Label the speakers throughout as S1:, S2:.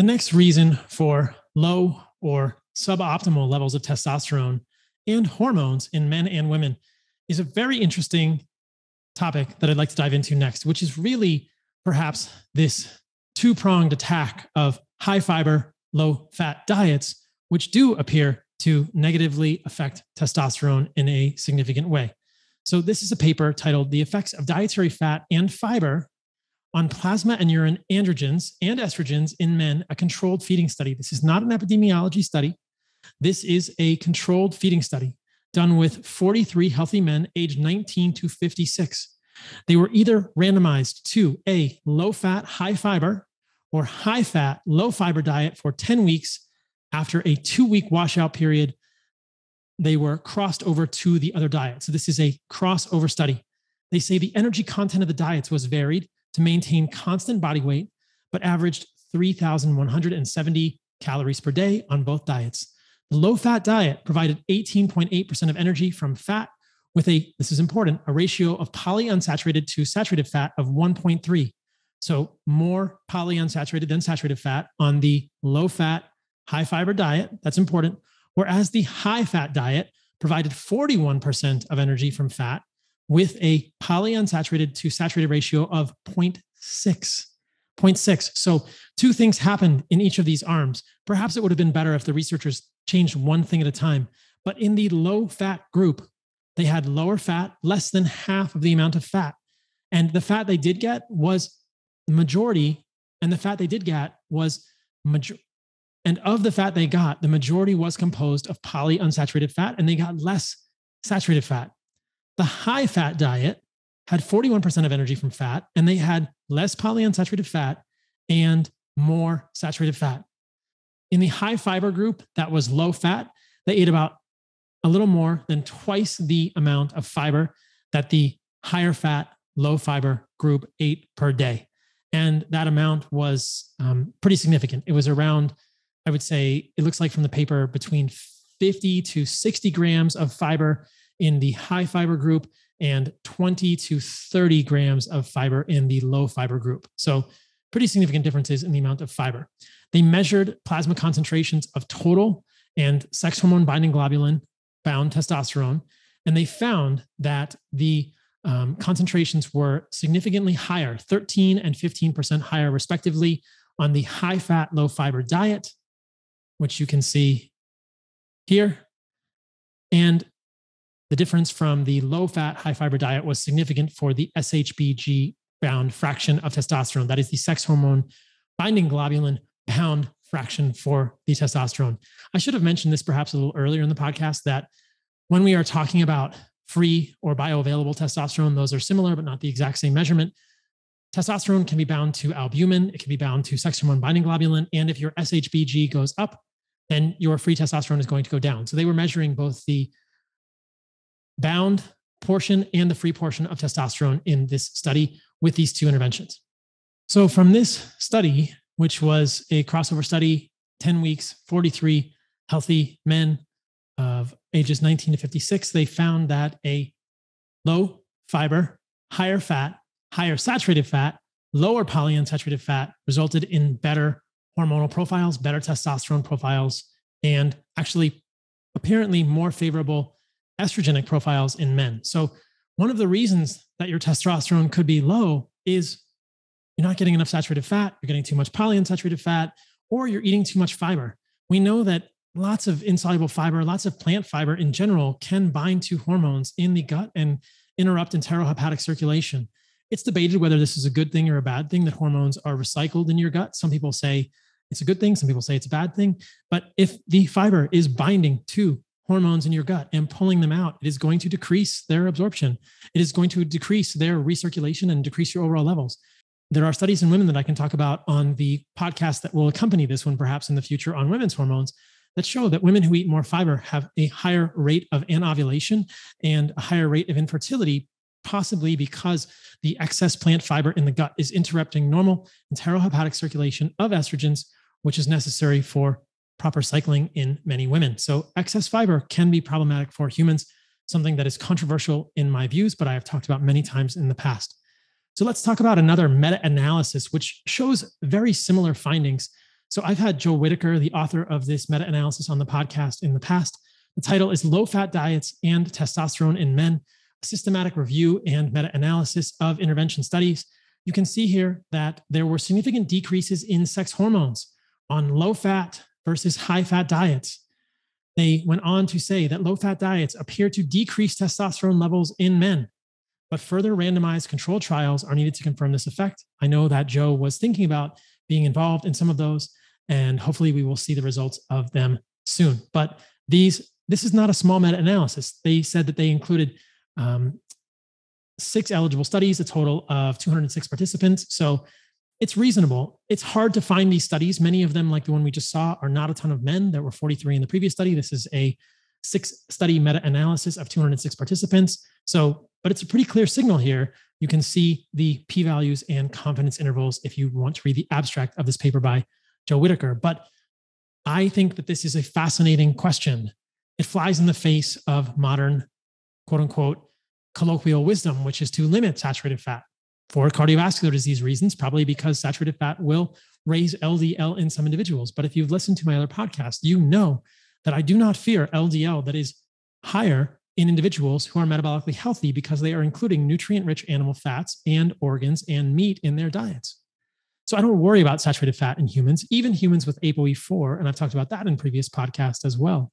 S1: The next reason for low or suboptimal levels of testosterone and hormones in men and women is a very interesting topic that I'd like to dive into next, which is really perhaps this two pronged attack of high fiber, low fat diets, which do appear to negatively affect testosterone in a significant way. So, this is a paper titled The Effects of Dietary Fat and Fiber on Plasma and Urine Androgens and Estrogens in Men, a controlled feeding study. This is not an epidemiology study. This is a controlled feeding study done with 43 healthy men aged 19 to 56. They were either randomized to a low fat, high fiber or high fat, low fiber diet for 10 weeks. After a two week washout period, they were crossed over to the other diet. So, this is a crossover study. They say the energy content of the diets was varied to maintain constant body weight, but averaged 3,170 calories per day on both diets. The low fat diet provided 18.8% of energy from fat with a, this is important, a ratio of polyunsaturated to saturated fat of 1.3. So more polyunsaturated than saturated fat on the low fat, high fiber diet. That's important. Whereas the high fat diet provided 41% of energy from fat with a polyunsaturated to saturated ratio of 0.6. 0.6. So, two things happened in each of these arms. Perhaps it would have been better if the researchers changed one thing at a time. But in the low fat group, they had lower fat, less than half of the amount of fat. And the fat they did get was majority, and the fat they did get was major. And of the fat they got, the majority was composed of polyunsaturated fat, and they got less saturated fat. The high fat diet had 41% of energy from fat, and they had less polyunsaturated fat and more saturated fat. In the high fiber group, that was low fat, they ate about a little more than twice the amount of fiber that the higher fat, low fiber group ate per day. And that amount was um, pretty significant. It was around, I would say, it looks like from the paper, between 50 to 60 grams of fiber in the high fiber group and 20 to 30 grams of fiber in the low fiber group. So, pretty significant differences in the amount of fiber. They measured plasma concentrations of total and sex hormone binding globulin bound testosterone, and they found that the um, concentrations were significantly higher, 13 and 15% higher, respectively, on the high fat, low fiber diet, which you can see here. And the difference from the low fat, high fiber diet was significant for the SHBG bound fraction of testosterone. That is the sex hormone binding globulin bound fraction for the testosterone. I should have mentioned this perhaps a little earlier in the podcast that when we are talking about free or bioavailable testosterone, those are similar but not the exact same measurement. Testosterone can be bound to albumin, it can be bound to sex hormone binding globulin. And if your SHBG goes up, then your free testosterone is going to go down. So they were measuring both the bound portion and the free portion of testosterone in this study with these two interventions. So, from this study, which was a crossover study, 10 weeks, 43 healthy men of ages 19 to 56, they found that a low fiber, higher fat, higher saturated fat, lower polyunsaturated fat resulted in better hormonal profiles, better testosterone profiles, and actually apparently more favorable estrogenic profiles in men. So, one of the reasons that your testosterone could be low is you're not getting enough saturated fat, you're getting too much polyunsaturated fat, or you're eating too much fiber. We know that lots of insoluble fiber, lots of plant fiber in general can bind to hormones in the gut and interrupt enterohepatic circulation. It's debated whether this is a good thing or a bad thing that hormones are recycled in your gut. Some people say it's a good thing, some people say it's a bad thing. But if the fiber is binding to hormones in your gut and pulling them out, it is going to decrease their absorption. It is going to decrease their recirculation and decrease your overall levels. There are studies in women that I can talk about on the podcast that will accompany this one, perhaps in the future, on women's hormones that show that women who eat more fiber have a higher rate of anovulation and a higher rate of infertility, possibly because the excess plant fiber in the gut is interrupting normal enterohepatic circulation of estrogens, which is necessary for proper cycling in many women. So, excess fiber can be problematic for humans, something that is controversial in my views, but I have talked about many times in the past. So, let's talk about another meta analysis, which shows very similar findings So I've had Joe Whittaker, the author of this meta analysis, on the podcast in the past. The title is Low Fat Diets and Testosterone in Men a Systematic Review and Meta Analysis of Intervention Studies. You can see here that there were significant decreases in sex hormones on low fat versus high fat diets. They went on to say that low fat diets appear to decrease testosterone levels in men, but further randomized control trials are needed to confirm this effect. I know that Joe was thinking about being involved in some of those, and hopefully we will see the results of them soon. But these, this is not a small meta analysis. They said that they included um, six eligible studies, a total of 206 participants. So it's reasonable. It's hard to find these studies. Many of them, like the one we just saw, are not a ton of men. There were 43 in the previous study. This is a six study meta analysis of 206 participants. So, but it's a pretty clear signal here. You can see the p values and confidence intervals if you want to read the abstract of this paper by Joe Whittaker. But I think that this is a fascinating question. It flies in the face of modern, quote unquote, colloquial wisdom, which is to limit saturated fat for cardiovascular disease reasons, probably because saturated fat will raise LDL in some individuals. But if you've listened to my other podcast, you know that I do not fear LDL that is higher in individuals who are metabolically healthy because they are including nutrient rich animal fats and organs and meat in their diets. So I don't worry about saturated fat in humans, even humans with ApoE4. And I've talked about that in previous podcasts as well.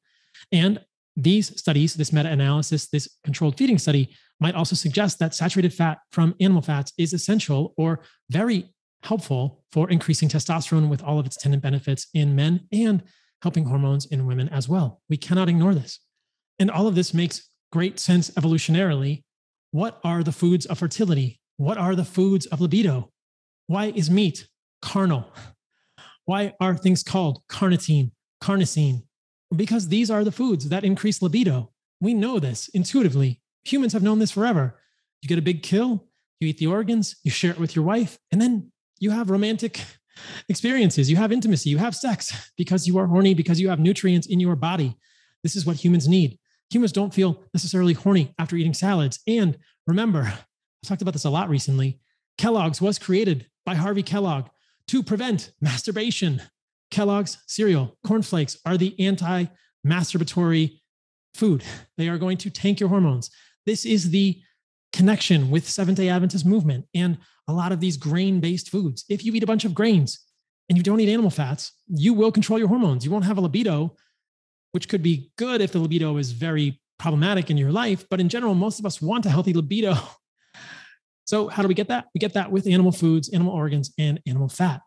S1: And these studies, this meta analysis, this controlled feeding study, might also suggest that saturated fat from animal fats is essential or very helpful for increasing testosterone with all of its attendant benefits in men and helping hormones in women as well. We cannot ignore this. And all of this makes great sense evolutionarily. What are the foods of fertility? What are the foods of libido? Why is meat carnal? Why are things called carnitine, carnosine? Because these are the foods that increase libido. We know this intuitively humans have known this forever. You get a big kill, you eat the organs, you share it with your wife, and then you have romantic experiences. You have intimacy, you have sex because you are horny, because you have nutrients in your body. This is what humans need. Humans don't feel necessarily horny after eating salads. And remember, I've talked about this a lot recently. Kellogg's was created by Harvey Kellogg to prevent masturbation. Kellogg's cereal, cornflakes are the anti masturbatory food. They are going to tank your hormones. This is the connection with Seventh day Adventist movement and a lot of these grain based foods. If you eat a bunch of grains and you don't eat animal fats, you will control your hormones. You won't have a libido, which could be good if the libido is very problematic in your life. But in general, most of us want a healthy libido. So, how do we get that? We get that with animal foods, animal organs, and animal fat.